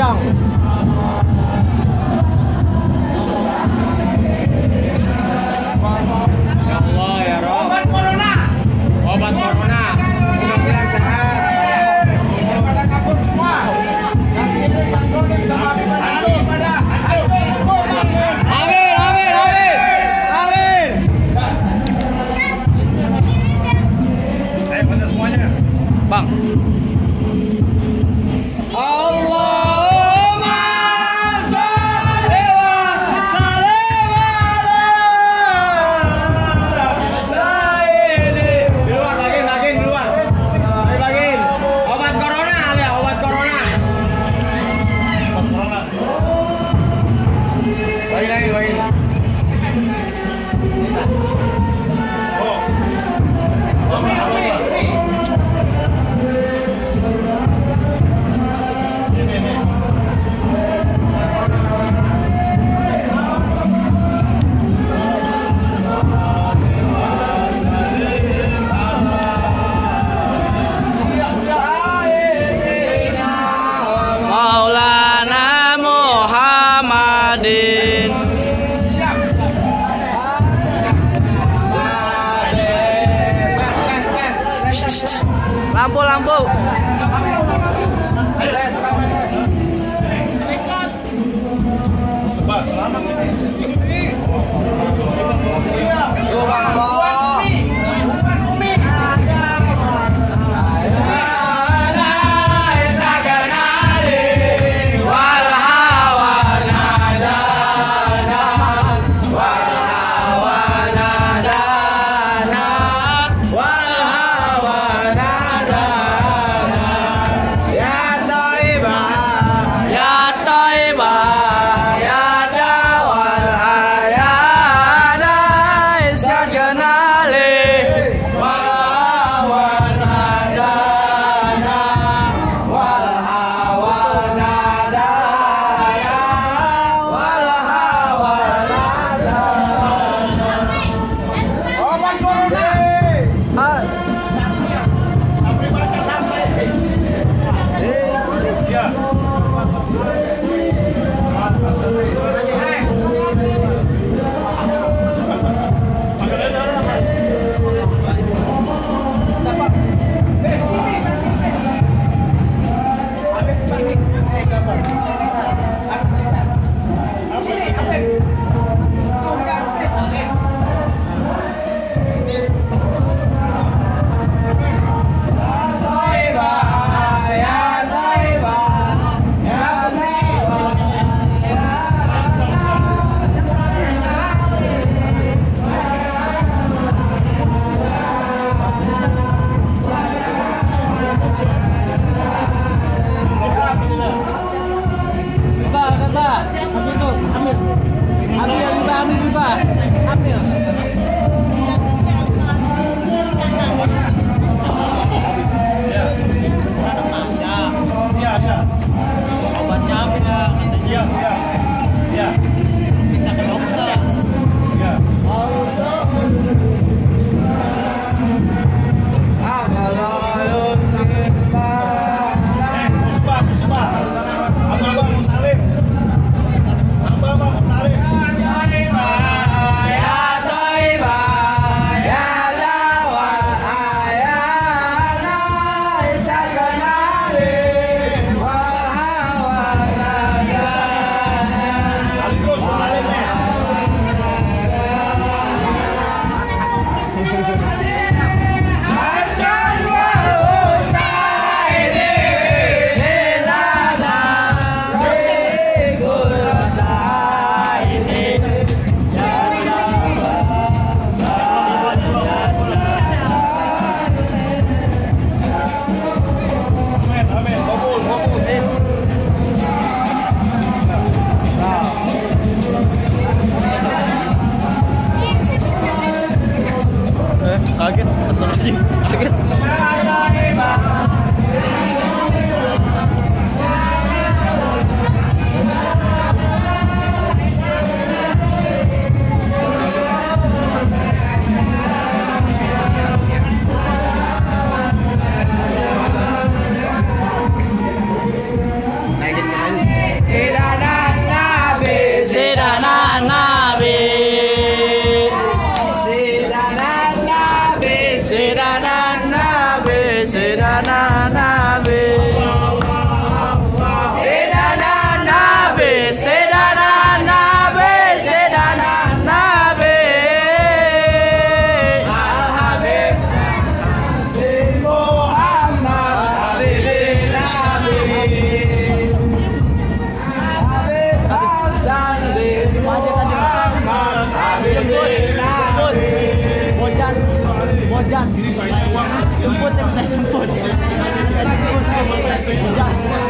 像 Lampu, lampu. その日げ来一起跟波仔哥来一起抱拳来一起来